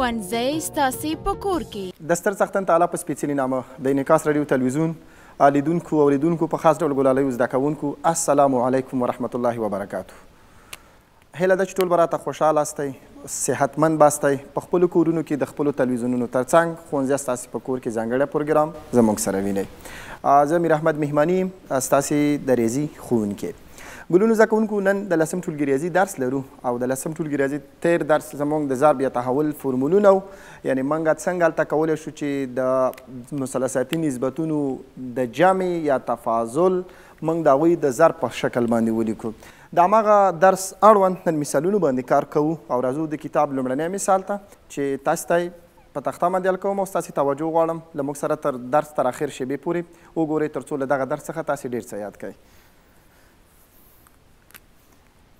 ښوونځی ستاسې په کور کې. د ستر څښتن تعالی په سپېڅلي نامه د انعکاس راډیو تلویزیون لیدونکو او اورېدونکو په خاص ډول ګلالیو زده کوونکو السلام علیکم ورحمت الله وبرکاته هیله ده چې ټول به راته خوشحاله استئ صحتمند به استئ په خپلو کورونو کې د خپلو تلویزیونونو ترڅنګ ښوونځی ستاسې په کور کې ځانګړی پروګرام زموږ سره وینئ زه میر احمد مهماني یم ستاسې د ریاضي ښوونکی ګلونو زده کوونکو نن د لسم ټولګي ریاضي درس لرو او د لسم ټولګي ریاضي تیر درس زمونږ د ضرب یا تحول فرمولونه وو یعنی منګه څنګه هلته کولی شو چې د مثلثاتي نسبتونو د جمع یا تفاضل منګ د هغوی د ضرب په شکل باندې ولیکو د هماغه درس اړوند نن مثالونو باندې کار کوو او راځو د کتاب لومړنی مثال ته چې تاسو ته په تخته باندې الکوم او ستاسو توجه غواړم له موږ سره تر درس تر اخر شیبې پورې وګورئ ترڅو له دغه درس څخه تاسو ډیر څه یاد کړئ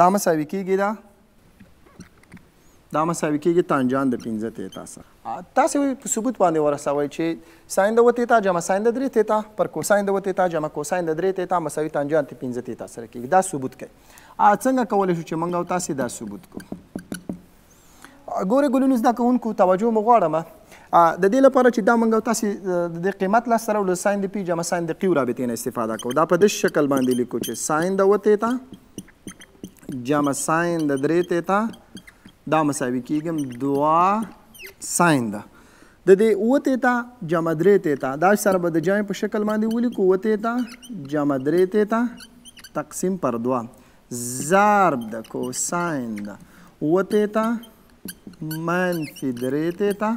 دا مساوي کېږي دا دا مساوي کېږي تانجان د پنځه تېتا سره تاسو په ثبوت باندې ورسوئ چې ساین د اوه تېتا جمع ساین د درې تېتا پر کوساین د اوه تېتا جمع کوساین د درې تېتا مساوي تانجان د پنځه تېتا سره کېږي دا ثبوت کوي څنګه کولی شو چې موږ او تاسې دا ثبوت کړو ګوره ګلونو زده کوونکو توجه مو غواړم د دې لپاره چې دا موږ تاسو د دې قیمت لاس سره ول ساين د پی جمع ساين د قیو رابطې نه استفاده کوو دا په دې شکل باندې لیکو چې ساين د وته تا جمع ساين د درې ته تا دا مساوي کیږم دوا ساين ده د دې وته تا جمع درې ته تا دا سره به د جمع په شکل باندې ولیکو وته تا جمع درې ته تا تقسیم پر دوا ضرب د کوساین د اوه تیتا منفي درې تیتا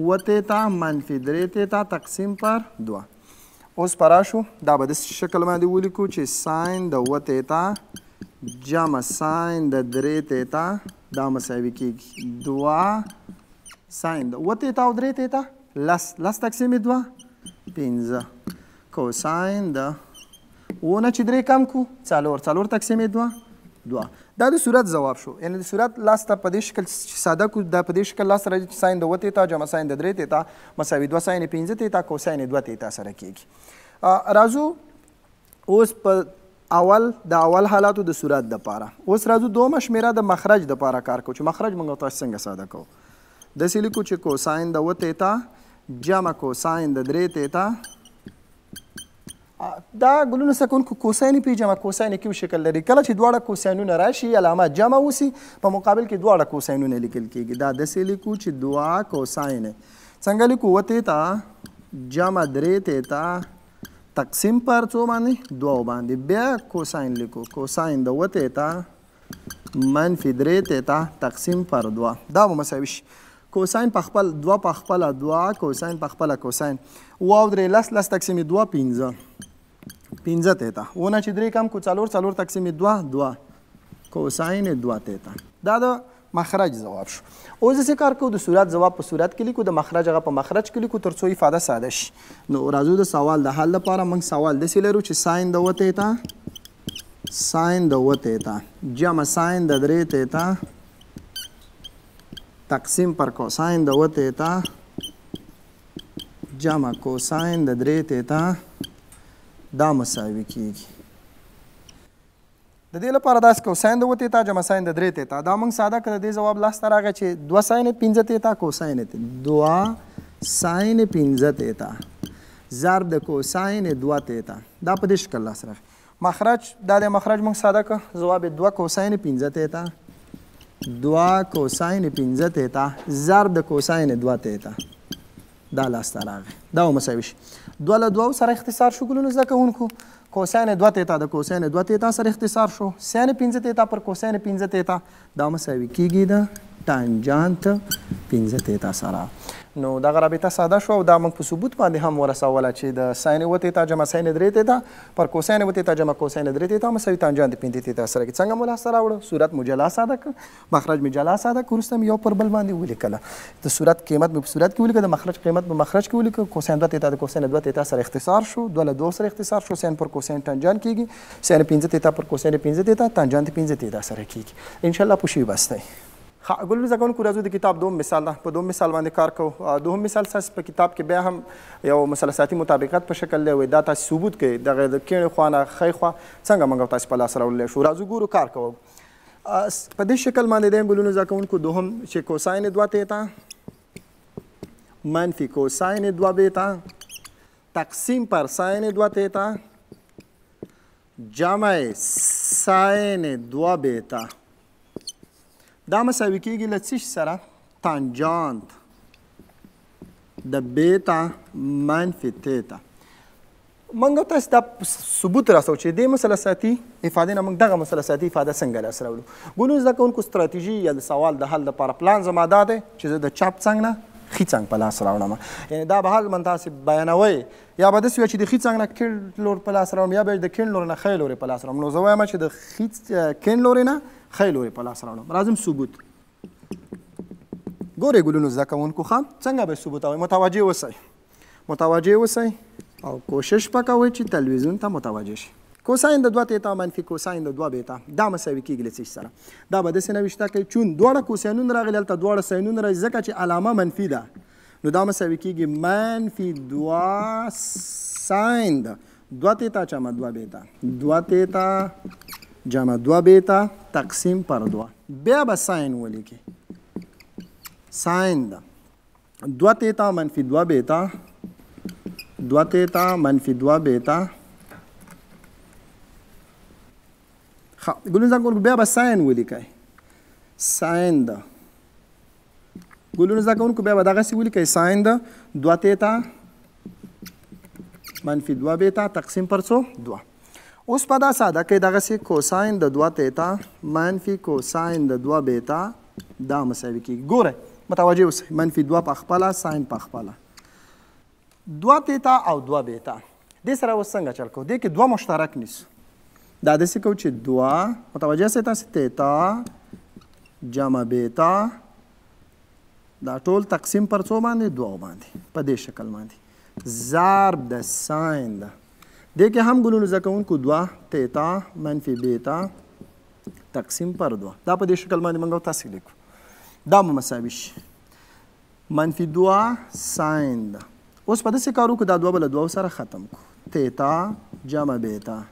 اوه تیتا منفي درې تیتا تقسیم پر دوه اوس په راشو دا به داسې شکل باندې ولیکو چې ساین د اوه تیتا جمع ساین د درې تیتا دا مساوي کېږي دوه ساین د اوه تیتا او درې تیتا لس لس تقسیم دوه پنځه کوساین د اوو نه چې درې کم کو څلور څلور تقسیمې دوه دوه دا د صورت ځواب شو یعنی د صورت لاس ته په دې شکل ساده کو دا په دې شکل لاس راځي چې ساین د اوه تیتا جمع ساین د درې تیتا مساوي دوه ساین پنځه تیتا کوساین دوه تیتا سره کیږي راځو اوس په اول، د اول حالاتو د صورت دپاره. اوس راځو دومه شمېره د مخرج دپاره کار کوو چې مخرج موږ او تاسې څنګه ساده کوو. داسې لیکو چې کوساین د اوه تیتا جمع کوساین د درې تیتا دا ګلونو څه کوونکو کوساین پی جمع کوساین کیو شکل لري کله چې دواړه کوساینونه راشي علامه جمع وسی په مقابل کې دواړه کوساینونه لیکل کیږي دا داسې لیکو چې دوا کوساین څنګه لیکو اوه تیتا جمع درې تیتا تقسیم پر څو باندې دوه باندې بیا کوساین لیکو کوساین د و تیتا منفي درې تیتا تقسیم پر دوه دا به مساوي شي کوساین په خپل دوه په خپل دوه کوساین په خپل کوساین واو درې لس لس تقسیم دوه پنځه پنځه تیتا ونه چې درې کم کو څلور څلور تقسیم دوه دوه کوساین دوه تیتا دا د مخرج ځواب شو اوس داسې کار کوو د صورت ځواب په صورت کې لیکو د مخرج هغه په مخرج کې لیکو تر څو افاده ساده شي نو راځو د سوال د حل لپاره موږ سوال داسې لرو چې ساين د اوه تیتا ساين د اوه تیتا جمع ساين د درې تیتا تقسیم پر کوساین د اوه تیتا جمع کوساین د درې تیتا دا مساوي کیږي د دې لپاره دا چې کوساین د اوه تیتا جمع ساین د درې تیتا دا موږ ساده کړه د دې ځواب لاسته راغی چې دوه ساین پنځه تیتا کوساین دوه ساین پنځه تیتا ضرب د کوساین دوه تیتا دا په دې شکل لاسته راغی مخرج دا د مخرج موږ ساده کړ ځواب دوه کوساین پنځه تیتا دوه کوساین پنځه تیتا ضرب د کوساین دوه تیتا دا لاس ته راغی دا و مساوي شي دوه له دوو سره اختصار شو ګلونو زده کوونکو کوسین دوه تیتا د کوسین دوه تیتا سره اختصار شو سین پنځه تیتا پر کوسین پنځه تیتا دا مساوي کیږي د ټانجانت پنځه تیتا سره نو دغه رابطه ساده شو او دا موږ په ثبوت باندې هم ورسوله چې د ساین و تیتا جمع ساین درې تیتا پر کوسین و تیتا جمع کوسین درې تیتا مساوي تانجانت پنځه تیتا سره کې څنګه مو لاسته راوړو صورت مو جلا ساده کړ مخرج مې جلا ساته که وروسته مې یو پر بل باندې ولیکله د صورت قیمت مې په صورت کې ولیکه د مخرج قیمت په مخرج کې ولیکه کوسین دوه تیتا د کوسین دوه تیتا سره اختصار شو دوه له دوه سره اختصار شو سین پر کوسین ټانجان کیږي سین پنځه تیتا پر کوسین پنځه تیتا ټانجانت پنځه تیتا سره کیږي ان شاء الله پوه شوي بس دی. ښه ګلو زده کوونکو راځو د کتاب دوم مثال ده په دوم مثال باندې کار کوو دوهم مثال ستاسو په کتاب کې بیا هم یو مثلثاتي مطابقت په شکل دی وایي دا تاسو ثبوت کړئ دغه د کیڼې خوا نه ښۍ خوا څنګه موږ تاسو په لاس راوړلی شو راځو ګورو کار کوو په دې شکل باندې دی ګلونو زده کوونکو دوهم چې کوساین دوه تیتا منفي کوساین دوه بیتا تقسیم پر ساین دوه تیتا جمع ساین دوه بیتا دا مساوي کېږي له څه سره تانجانت د بیتا منفي تیتا منګو تاسو دا ثبوت راستو چې د مسله ساتي افاده نه موږ دغه مسله ساتي افاده څنګه لاس راوړو ګونو زده کوونکو ستراتیژي یا د سوال د حل لپاره پلان زما دا دی چې زه د چاپ څنګه نه خي څنګه په لاس راوړم یعنی دا به حل من تاسو بیانوي یا به داسې وي چې د خي څنګه نه کیڼ لور په لاس راوړم یا به د کیڼ لور نه خی لورې په لاس راوړم نو زه وایم چې د خي کیڼ لورې نه خی لورې په لاس راوړم راځم ثبوت ګورې ګلونو زده کوونکو ښه څنګه به ثبوت وای متوجه اوسئ متوجه اوسئ او کوشش پکوئ چې تلویزیون ته متوجه شئ کوساین د دوه تیتا منفي کوساین د دوه بیتا دا مساوي کېږي له څه سره دا به داسې نوشته کوي چون دواړه کوساینونه راغلي هلته دواړه ساینونه راځي ځکه چې علامه منفي ده نو دا مساوي کېږي منفي دوه ساين د دوه تېتا جمع دوه بېتا دوه تېتا جمع دوه بېتا تقسیم پر دوه بیا به ساين ولیکي ساين د دوه تېتا منفي دوه بېتا دوه تېتا منفي دوه بېتا ښه ګلو ځان بیا به ساين ولیکئ ساين د ګلونو زده کوونکو بیا به دغسې ولیکئ ساین د دوه تیتا منفي دوه بیتا تقسیم پر څو دوه اوس په دا ساده کې دغسې کوساین د دوه تیتا منفي کوساین د دوه بیتا دا مساوي کېږي ګوره متوجه اوسئ منفي دوه په خپله ساین په خپله دوه تیتا او دوه بیتا دې سره اوس څنګه چل کو دې کې دوه مشترک نیسو دا د څه کو چې دوا متوجه سي تاسو تیتا جمع بیتا دا ټول تقسیم پر څو باندې دوه باندې په دې شکل باندې ضرب د ساين ده دې کې هم ګلونو زکونکو دوه تیتا منفي بیتا تقسیم پر دوه دا په دې شکل باندې موږ تاسو لیکو دا مو مساوي شي منفي دوه ساين ده. اوس به داسې کار وکړو دا دوه به له دوو سره ختم کړو. تيتا جمع بيتا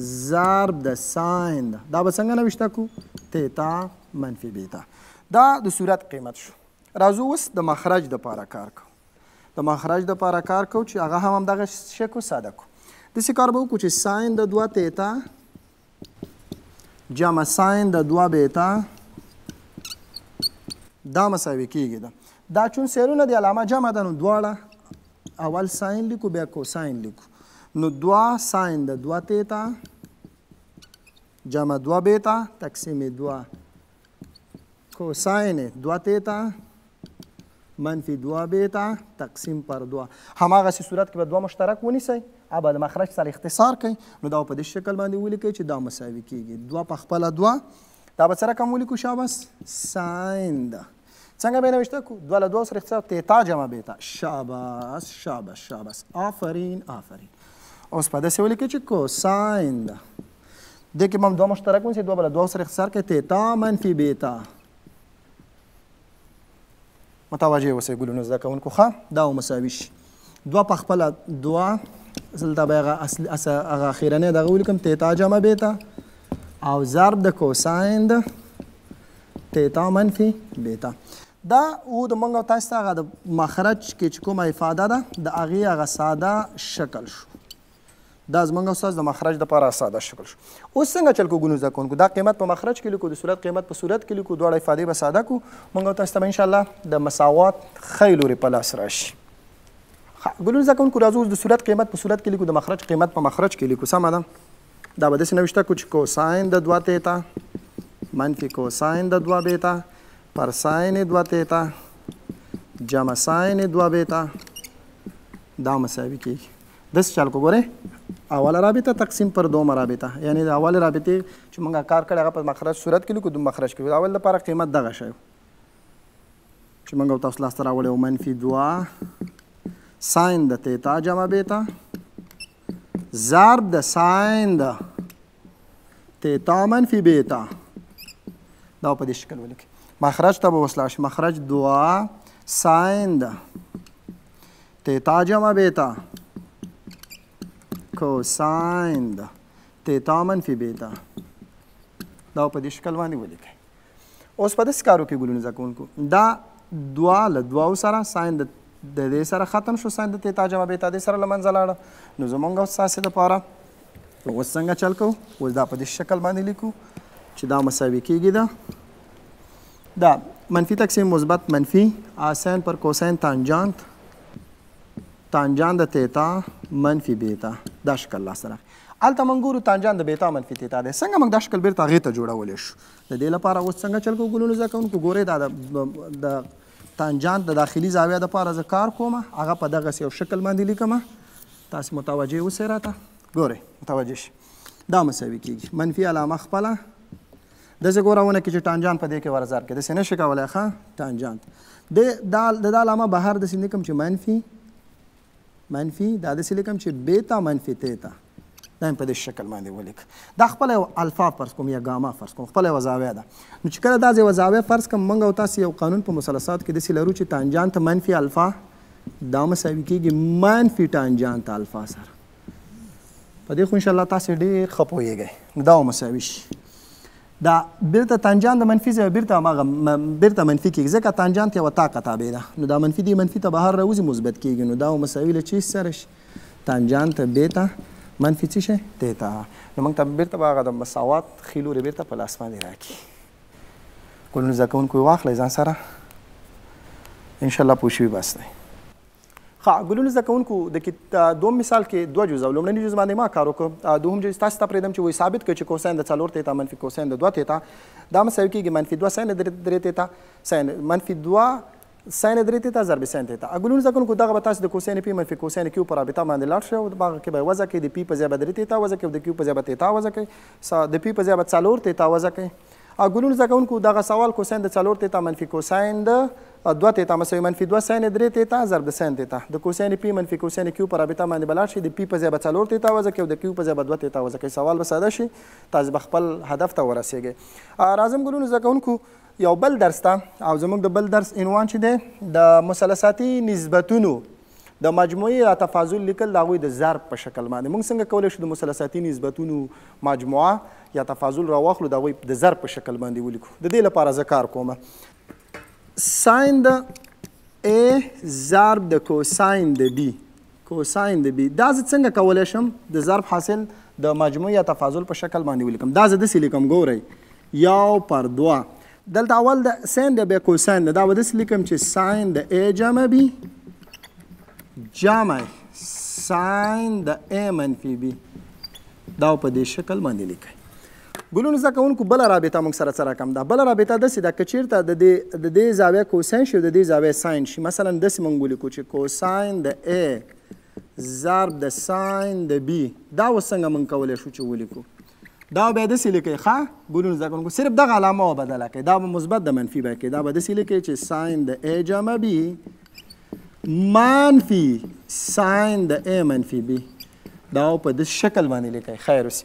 ضرب د ساين ده. دا به څنګه نوشته کو؟ تيتا منفي بيتا. دا د صورت قیمت شو. راځو اوس د مخرج د پاره کار کو. د مخرج د پاره کار کو چې هغه هم همدغه شکو ساده کو. داسې کار به وکړو چې ساين د دوه تيتا جمع ساين د دوه بیتا دا مساوي کیږي ده دا چون سیرونه دی علامه جمع ده نو دواړه اول ساين لیکو بیا کوساين لیکو نو دوا ساين د دوا تیتا جمع دوا بیتا تقسیم دوا کوساین دوه تیتا منفي دوه بیتا تقسیم پر دوه هماغسې صورت کې به دوه مشترک ونیسئ او به د مخرج سره اختصار کوئ نو دا په دې شکل باندې ولیکئ چې دا مساوي کېږي دوه په خپله دوه دا به څه رقم ولیکو شاباس ساین ده څنګه به نوشته کو دوه له دوه سره اختصار تیتا جمع بیتا شاباس شاباس شاباس آفرین آفرین اوس په داسې ولیکئ چې کوساین ده دې کې هم دوه مشترک ونیسئ دوه بله دوه سره اختصار کوي تیتا منفي بیتا متوجه اوسئ ګلونو زده کوونکو ښه دا ومساوي شي دوه په خپله دوه دلته به هغه اصلي هغه اخیرنی دغه ولیکم تیتا جمع بیتا او ضرب د کوساین د تیتا منفي بیتا دا و د موږ تاسو ته هغه د مخرج کې چې کومه افاده ده د هغې هغه ساده شکل شو دا زمونږ استاد د مخرج د پاره ساده شکل شو اوس څنګه چل کو ګونو ځکون کو دا قیمت په مخرج کې لیکو د صورت قیمت په صورت کې لیکو دواړه افاده به ساده کو مونږ تاسو ته ان شاء الله د مساوات خیلو ری پلاس راشي ګونو ځکون کو راځو د صورت قیمت په صورت کې لیکو د مخرج قیمت په مخرج کې لیکو سم ده دا به د سنوشته کوچ کو ساين د 2 تیتا منفي کو ساين د 2 بیتا پر ساين 2 تیتا جمع ساين 2 بیتا دا مساوي کیږي داسې چل کو ګورئ اوله رابطه تقسیم پر دومه رابطه یعنی د اول رابطه چې موږ کار کړی هغه په مخرج صورت کې لیکو د مخرج کې د اول لپاره قیمت دغه شی چې موږ تاسو لاسته راوړی او منفي دوه ساین د تیتا جمع بیتا ضرب د ساین د تیتا منفي بیتا دا په دې شکل ولیکي مخرج ته به وسلا شي مخرج دوه ساین د تیتا جمع بیتا کوساین د تیتا منفي بیتا دا په دې شکل باندې ولیکئ اوس په داسې کارو کې ګلونه زده کوونکو دا دوا له دواو سره ساین د د دې سره ختم شو ساین د تیتا جمع بیتا دې سره له منځه لاړه نو زمونږ اوس تاسې دپاره اوس څنګه چل کوو اوس دا په دې شکل باندې لیکو چې دا مساوي کېږي ده د منفي تقسیم مثبت منفي آسین پر کوسین تانجانت تانجان د تیتا منفي بیتا دا شکل لا سره الته موږ ګورو تانجان د بیتا منفي تیتا دی څنګه موږ دا شکل بیرته هغې ته جوړولی شو د دې لپاره اوس څنګه چل کو ګلونو زده کوونکو ګورئ دا د تانجان د داخلي زاویه دپاره زه کار کوم هغه په دغسې یو شکل باندې لیکم تاسو متوجه اوسئ راته ګورئ متوجه شئ دا مساوي کېږي منفي علامه خپله داسې ګوره ونه کې چې ټانجان په دې کې ورزار کې داسې نه شي کولی ښه ټانجان د دا د دا علامه بهر داسې لیکم چې منفي منفي دا داسې لیکم چې بیتا منفي تیتا دا په دې شکل باندې ولیک دا خپل یو الفا فرض کوم یا ګاما فرض کوم خپل یو زاویه ده نو چې کله دا یو زاویه فرض کوم موږ او تاسو یو قانون په مثلثات کې داسې لرو چې ټانجان ته منفي الفا دا مساوي کېږي منفي ټانجان ته الفا سره په دې خو انشاءالله تاسو ډیر ښه پوهیږئ نو دا مساوي شي دا بیرته تانجان د منفي ځای بیرته هغه بیرته منفي کیږي ځکه تانجان ته یوه طاقه تابع ده نو دا منفي دې منفي ته بهر راوځي مثبت کیږي نو دا مساوي له چی سره شي تانجان ته بیتا منفي څه شي تیتا نو موږ ته بیرته به هغه د مساوات ښي لوري بیرته په لاس باندې راکړي کولنو زده کوونکو یې واخلئ ځان سره انشاءالله پوه شوي بس دی ښه ګلونه زده کوونکو د دوم مثال کې دوه جزء او لومړني جزء باندې ما کار وکړو دوهم جزء تاسو ته پرېږدم چې وایي ثابت کړئ چې کوساین د څلور تیتا منفي کوساین د دوه تیتا دا مساوي کېږي منفي دوه ساین د درې تیتا ساین منفي دوه ساین درې تیتا ضرب ساین تیتا ګلونه زده کوونکو دغه به تاسو د کوساین پي منفي کوساین کیو په رابطه باندې لاړ شئ او هغه کې به وضع کوئ د پي په ځای به درې تیتا وضع کوئ د کیو په ځای به تیتا وضع کوئ د پي په ځای به څلور تیتا وضع کوئ ګلونه زده کوونکو دغه سوال کوساین د څلور تیتا منفي کوساین د دوه تیتا مساوي منفي دوه ساین درې تیتا ضرب د ساین تیتا د کوساین پي منفي کوساین کیو په رابطه باندې به لاړ شي د پي په ځای به څلور تیتا وضع کوي او د کیو په ځای به دوه تیتا وضع کوي سوال به ساده شي تاسو به خپل هدف ته ورسیږئ راځم ګلونو زده کوونکو یو بل درس ته او زموږ د بل درس عنوان چې دی د مثلثاتي نسبتونو د مجموعي را تفاضل لیکل د هغوی د ضرب په شکل باندې موږ څنګه کولی شو د مثلثاتي نسبتونو مجموعه یا تفاضل راواخلو د هغوی د ضرب په شکل باندې ولیکو د دې لپاره زه کار کوم ساین د ا ضرب د کوساین د بی کوساین د بی دا زه څنګه کولی شم د ضرب حاصل د مجموع یا تفاضل په شکل باندې ولیکم دا زه داسې لیکم ګورئ یو پر دوه دلته اول د ساین د بیا کوساین ده دا به داسې لیکم چې ساین د ا جمع بی جمع ساین د ا منفي بی دا په دې شکل باندې لیکئ ګلونو زده کوونکو بله رابطه موږ سره څه رقم ده بله رابطه داسې ده که چیرته د دې د دې زاویه کوساین شي او د دې زاویه ساین شي مثلا داسې موږ ولیکو چې کوساین د ا ضرب د ساین د بی دا اوس څنګه موږ کولی شو چې ولیکو دا بیا داسې لیکئ ښه ګلونو زده کوونکو صرف دغه علامه وبدله کړئ دا به مثبت د منفي به کړئ دا به داسې لیکئ چې ساین د ا جمع بی منفي ساین د ا منفي بی دا په دې شکل باندې لیکئ خیر اوسي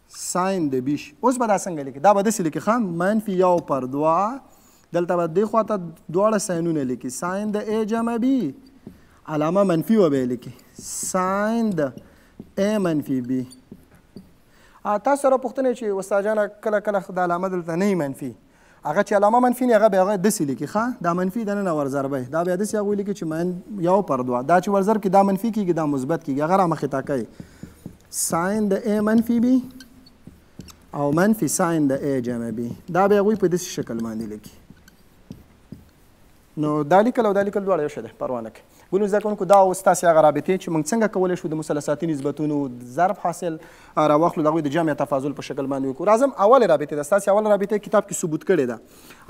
ساين د بي شي اوس به دا څنګه لیکي دا به داسې لیکي ښه منفي یو پر دوه دلته به دې خوا ته دواړه ساینونه لیکي ساین د ای جمع بي علامه منفي و به لیکي ساین د ای منفي بي تاسو سره پوښتنه چې استاد جانه کله کله د علامه دلته نه منفي هغه چې علامه منفي نه هغه به هغه دسی لیکي ښا دا منفي د نه ورزر به دا به دسی هغه لیکي چې من یو پر دوا دا چې ورزر کې دا منفي کیږي دا مثبت کیږي هغه را مخه تا کوي ساين د ا منفي بي او منفي ساين د ا جمع بي دا به هغه په دسی شکل باندې لیکي نو دا لیکل او دا لیکل دواړه یو شی دی پروا نه کوي ګلو زده کوونکو دا اوس ستاسې هغه رابطې چې موږ څنګه کولی شو د مثلثاتي نسبتونو ضرب حاصل راواخلو د هغوی د جمع تفاضل په شکل باندې وکړو راځم اولې رابطې ده ستاسې اوله رابطه کتاب کې ثبوت کړې ده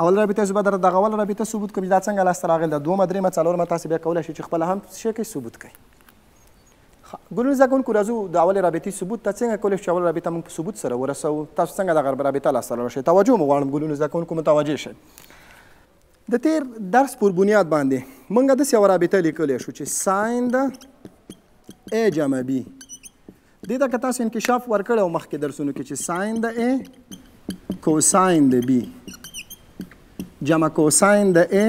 اوله رابطه زه به در دغه اوله رابطه ثبوت کړم دا څنګه لاسته راغلې ده دومه درېیمه څلورمه تاسې بیا کولی شئ چې خپله هم شی کوي ثبوت کوي ګلو زده کوونکو راځو د اولې رابطې ثبوت ته څنګه کولی شو چې اوله رابطه موږ په ثبوت سره ورسوو تاسو څنګه دغه رابطه لاسته راوړی شئ توجه مو غواړم ګلونو زده کوونکو متوجه شئ د تیر درس پر بنیاد باندې مونږ د سیو رابطه لیکلی شو چې ساين د ا جمع بي دې ته که تاسو انکشاف ورکړی او مخکې درسونو کې چې ساين د ا کوساين د بي جمع کوساين د ا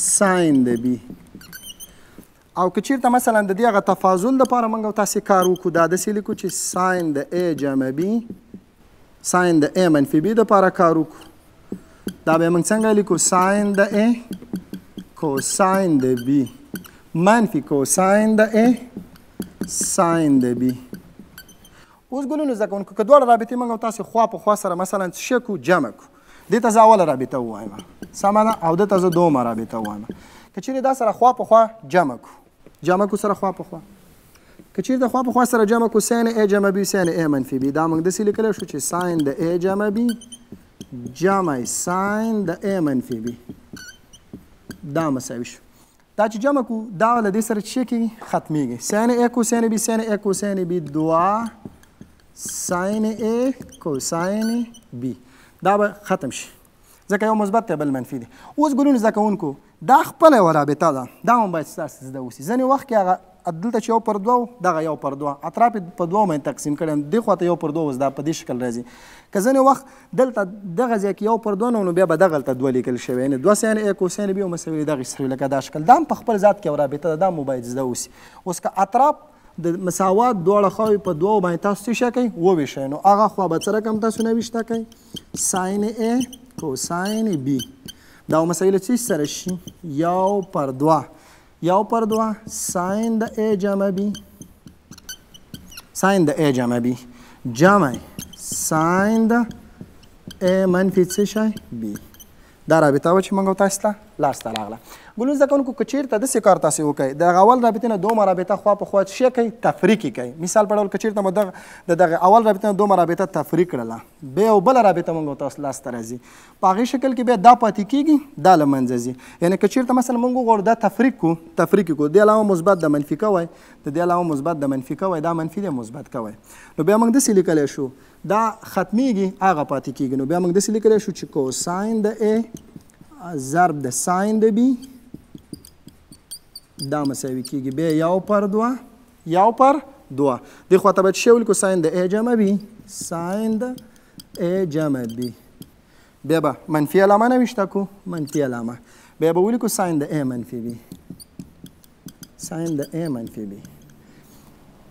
ساين د بي او که چیرته مثلا د دې هغه تفاضل لپاره موږ او تاسو کار وکړو دا داسې لیکو چې ساين د ا جمع بي ساين د ا منفي بي لپاره کار وکړو دا به موږ څنګه لیکو ساين د ا کوساين د بي منفي کوساين د ا ساين د بي اوس ګلونو زده کوونکو که دواړه رابطې موږ او تاسې خوا په خوا سره مثلا څه شی کړو جمع کړو دې ته زه اوله رابطه ووایم سمه ده او ده ته زه دومه رابطه ووایم که چیرې دا سره خوا په خوا جمع کړو جمع کړو سره خوا په خوا که چیرې د خوا په خوا سره جمع کړو ساین ا جمع بي ساین ا منفي بي دا موږ داسې لیکلی شو چې ساین د ا جمع بي جمع ساین د ا منفي بي دا مساوي شو دا چې جمع کو دا له دې سره چې کېږي ختمېږي ساین ای کوساین بي ساین ای کوساین بي دوه ساین ای کوساین بي دا به ختم شي ځکه یو مثبت دی بل منفي دی اوس ګلونو زده کوونکو دا خپله یوه رابطه ده دا هم باید ستاسو زده اوسي ځینې وخت کې هغه دلته چې یو پر دوه و دغه یو پر دوه اطراف یې په دوو باندې تقسیم کړی نو دې خوا ته یو پر دوه اوس دا په دې شکل راځي که ځینې وخت دلته دغه ځای کې یو پر دوه نه نو بیا به دغلته دوه لیکل شوی یعنې دوه سین ای کوسین بي مساوي له دغې سره لکه دا شکل دا هم په خپل ذات کې یو رابطه ده دا مو باید زده اوسي اوس که اطراف د مساوات دواړه خواوې په دوو باندې تاسو څه شی کوئ وویشئ نو هغه خوا به څه رقم تاسو نه ویشته کوئ ساین ای کوساین بي دا مساوي له څه سره شي یو پر دوه یو پر دوه ساین د ای جمع بی ساین د ای جمع بی جمع ساین د ای منفي څه شی بی دا رابطه و چې موږ تاسو ته لاس ته راغله ګلون زده کوونکو که چیرته داسې کار تاسو وکړئ د اول رابطې نه دومره رابطه خوا په خوا شي کوي تفریق کوي مثال په ډول که چیرته مو دغه د دغه اول رابطې نه دومره رابطه تفریق کړله بیا یو بله رابطه موږ تاسو لاس ته راځي په هغه شکل کې بیا دا پاتې کیږي دا له منځه ځي یعنی که چیرته مثلا موږ وغواړو دا تفریق کو تفریق کو د علاوه مثبت د منفي کوی د دې علاوه مثبت د منفي کوی دا منفي د مثبت کوی نو بیا موږ د څه لیکلی شو دا ختمیږي هغه پاتې کیږي نو بیا موږ د څه لیکلی شو چې کوساین د ا ضرب د ساین د بی دا مساوي کیږي بیا یو پر دوه یو پر دوه دې خواته باید شی ولیکو ساین د ای جمع بي ساین د ای جمع بي بیا به منفي علامه نه وشته کو منفي علامه بیا به ولیکو ساین د ای منفي بي ساین د ای منفي بي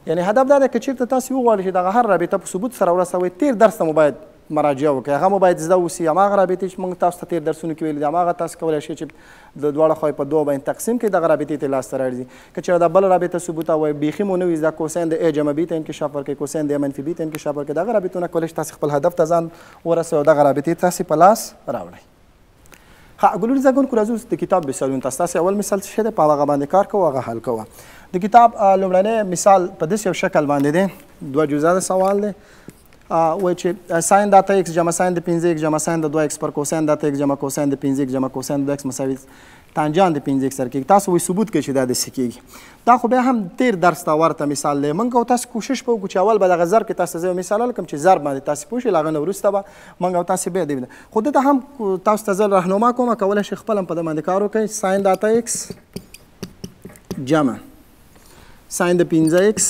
یعنی هدف دا دی که چیرته تاسو وغواړئ چې دغه هر رابطه په ثبوت سره ورسوئ تیر درس ته مو باید مراجعه وکړئ هغه مو باید زده اوسي هماغه رابطې چې موږ تاسو ته تېر درسونو کې ویلي دي هماغه تاسو کولی شئ چې د دواړه خواوې په دوه باندې تقسیم کړئ دغه رابطې ته لاسته راړځي که چېرې دا بله رابطه ثبوت وایي بیخي مو نه وي زده کوسین د ای جمع بي ته انکشاف ورکوي کوسین د ای منفي بي ته انکشاف ورکوي دغه رابطو نه کولی شئ تاسو خپل هدف ته ځان ورسوئ او دغه رابطې تاسو په لاس راوړئ ها ګلوري زګون کورازو د کتاب مثالونه تاسو تاسو اول مثال څه دی په هغه باندې کار کوو هغه حل کوو د کتاب لومړنی مثال په داسې یو شکل باندې دی دوه جزا د سوال دی وای چې ساين د اته ایکس جمع ساين د 15 ایکس جمع ساين د 2 ایکس پر کوساين د اته ایکس جمع کوساين د 15 ایکس جمع کوساين د 2 ایکس مساوي تانجان د 15 ایکس سره کېږي تاسو وایي ثبوت کړئ چې دا د سکیږي دا خو بیا هم تیر درس ته ورته مثال دی مونږ او تاسو کوشش وکړو چې اول به دغه ضرب کې تاسو زه مثال لکم چې ضرب باندې تاسو پوه شئ لاغه ورسته به مونږ او تاسو به دی خو دته هم تاسو ته زه راهنما کوم کولای شئ خپل په دماندې کار وکړئ ساين د 8 ایکس جمع ساين د 15 ایکس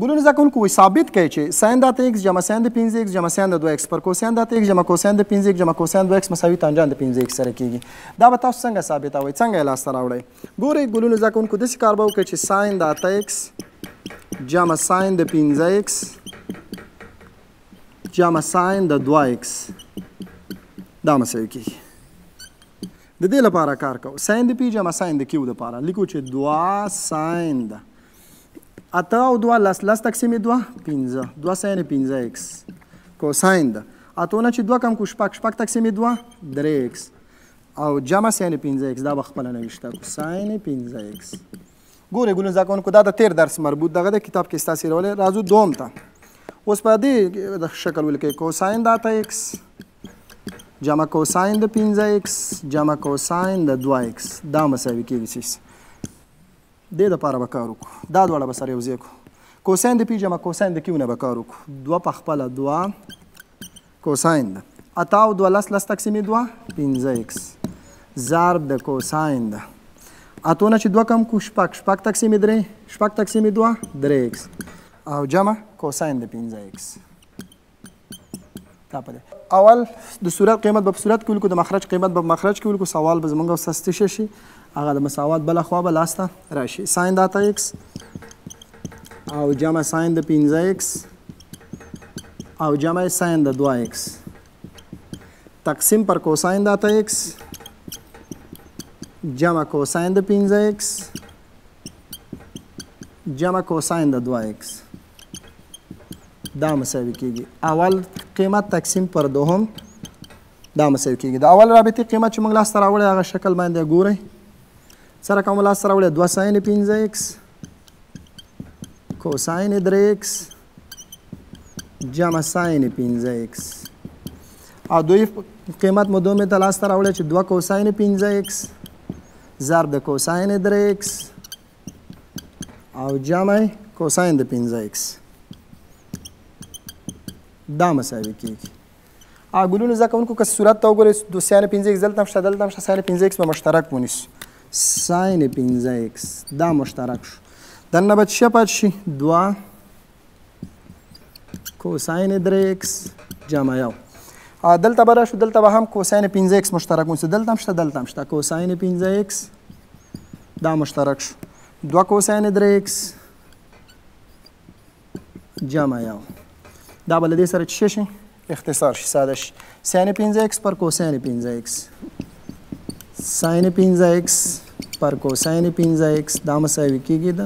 ګلونو زده کوونکو وایي ثابت کړئ چې ساین دات ایکس جمع ساین د پنځه ایکس جمع ساین د دوه ایکس پر کوساین دات ایکس جمع کوساین د پنځه ایکس جمع کوساین دوه ایکس مساوي تانجان د پنځه ایکس سره کېږي دا به تاسو څنګه ثابتوئ څنګه یې لاسته راوړئ ګورئ ګلونو زده کوونکو داسې کار به وکړئ چې ساین دات ایکس جمع ساین د پنځه ایکس جمع ساین د دوه ایکس دا مساوي کېږي د دې لپاره کار کوو ساین د پی جمع ساین د کیو لپاره لیکو چې 2 ساین د اته او دوه لس لس تقسیم دوه پنځه دوه ساین پنځه ایکس کوساین ده اته نه چې دوه کم کو شپږ شپږ تقسیم دوه درې ایکس او جمع ساین پنځه ایکس دا به خپله نه ویشته کو ساین پنځه ایکس ګورې ګلو زده کوونکو دا د تېر درس مربوط دغه د کتاب کې ستاسې راولی راځو دوم ته اوس په دې د شکل ولیکئ کوساین د اته ایکس جمع کوساین د پنځه ایکس جمع کوساین د دوه ایکس دا مساوي کېږي چې دې لپاره به کار وکړو دا دواړه به سره یو ځای کړو کوساین د پی جمع کوساین د کیو نه به کار وکړو دوه په خپله دوه کوساین ده اته او دوه لس لس تقسیمې دوه پنځه ایکس ضرب د کوساین ده اتو نه چې دوه کم کو شپږ شپږ تقسیمې درې شپږ تقسیمې دوه درې ایکس او جمع کوساین د پنځه ایکس اول د صورت قیمت به په صورت کې ولیکو د مخرج قیمت به په مخرج کې ولیکو سوال به زمونږ او سستي شي هغه د مساوات بل خوا به لاسته راشي ساين د اته ایکس او جمع ساين د 15 ایکس او جمع ساين د 2 ایکس تقسیم پر کوساین د اته ایکس جمع کوساین د 15 ایکس جمع کوساین د 2 ایکس دا مساوي کېږي اول قیمت تقسیم پر دوهم دا مساوي کېږي د اول رابطې قیمت چې موږ لاسته راوړی هغه شکل باندې ګورئ څه رقم مو لاسته راوړی دوه ساین پنځه ایکس کوساین درې ایکس جمع ساین پنځه ایکس او دوی قیمت مو دومې ته لاسته راوړی چې دوه کوساین پنځه ایکس ضرب د کوساین درې ایکس او جمع کوساین د 15x دا مساوي کیږي ا ګلونو ځکه ونکو که صورت ته وګورئ د ساین 15x دلته هم شته دلته هم شته ساین 15x به مشترک ونیسو ساین 15x دا مشترک شو دننه به څه پاتې شي دوه کوساین 3x جمع یو دلته به راشو دلته به هم کوساین 15x مشترک مونږ دلته هم شته دلته هم شته کوساین 15x دا مشترک شو 2 کوساین 3x جمع یو دا بل دې سره چې شي اختصار شي ساده شي ساين 15 اکس پر کوساين 15 اکس ساين 15 اکس پر کوساين 15 اکس دا مساوي کیږي د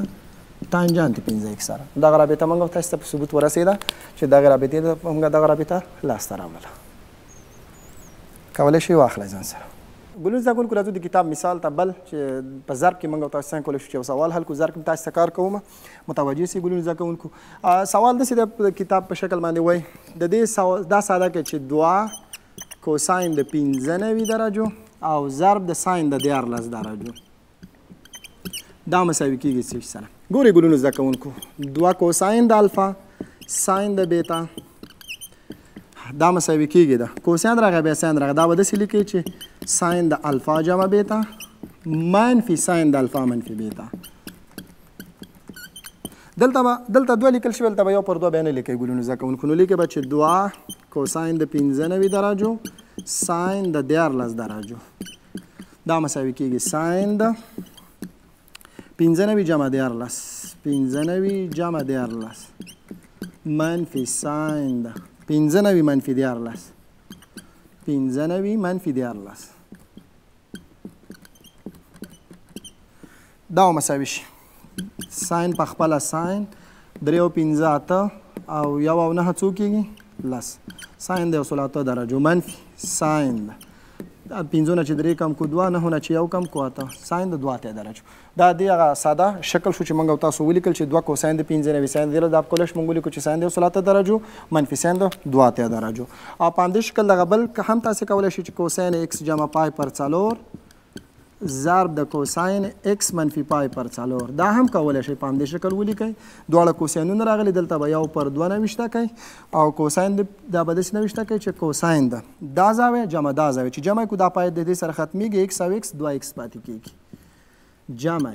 تانجانت 15 اکس سره دغه رابطه موږ تاسو ته په ثبوت ورسېده چې دغه رابطه د موږ دغه رابطه لاس ته راوړله کولای شي واخلئ ځان سره ګلون زده کوونکو راځو د کتاب مثال ته بل چې په ضرب کې موږ تاسو څنګه کولی شو چې یو سوال حل کړو ضرب کې تاسو ته کار کوم متوجه سي ګلونو زده کوونکو سوال داسې د کتاب په شکل باندې وای د دې سو... دا ساده کې چې دوا کوساین د 15 نوي درجو او ضرب د ساین د 14 درجو دا مساوي کیږي څه سره ګوري ګلونو زده کوونکو دوا کوساین د الفا ساین د بیتا دا مساوي کېږي ده کوساین راغی بیا ساین راغی دا به داسې لیکئ چې ساین د الفا جمع بیتا منفي ساین د الفا منفي بیتا دلته به دلته دوه لیکل شوي دلته به یو پر دوه بیا نه لیکئ ګلونو زده کوونکو نو لیکئ به چې دوه کوساین د پنځه نوي درجو ساین د دیارلس درجو دا مساوي کېږي ساین د پنځه نوي جمع دیارلس پنځه نوي جمع دیارلس منفي ساین ده پنځه نوي منفي دیارلس پنځه نوي منفي دیارلس دا مساوي شي ساین په خپله ساین درې او پنځه اته او یو او نهه څو کېږي لس ساین د یو سل اته درجو منفي ساین ده پنځو نه چې درې کم کو دوه نهو نه چې یو کم کو اته ساین د دوه ته درجه شو دا دی هغه ساده شکل شو چې موږ او تاسو ولیکل چې دوه کوساین د پنځه نه وي ساین د دا کولش موږ ولیکو چې ساین د یو ته درجه منفي ساین د دوه ته درجه او په همدې شکل دغه بل هم تاسو کولی شئ چې کوساین ایکس جمع پای پر څلور ضرب د کوساین ایکس منفي پای پر څلور دا هم کولی شئ په همدې شکل ولیکئ دواړه کوساینونه راغلي دلته به یو پر دوه نوشته کوئ او کوساین دا به داسې نوشته کوئ چې کوساین ده دا زاویه جمع دا زاویه چې جمع کو دا پای د دې سره ختمیږي ایکس او ایکس دوه ایکس پاتې کیږي جمع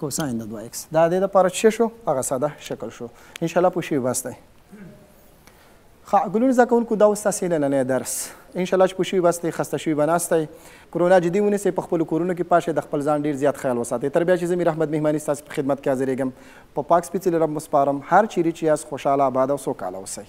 کوساین د دوه ایکس دا دې لپاره چې شو هغه ساده شکل شو ان شاء الله پوه شوي بس دی ښه ګلونو زده کوونکو دا اوس تاسې نننی درس ان شاء الله چې پوه شوي بس دی خسته شوي به ناست دی کرونا جدي ونیسئ په خپلو کورونو کې پاشئ د خپل ځان ډېر زیات خیال وساتئ تر بیا چې زه میر احمد مهماني ستاسې په خدمت کې حاضرېږم په پاک سپېڅلي رب مو سپارم هر چیرې چې یاست خوشحاله آباد او سوکاله اوسئ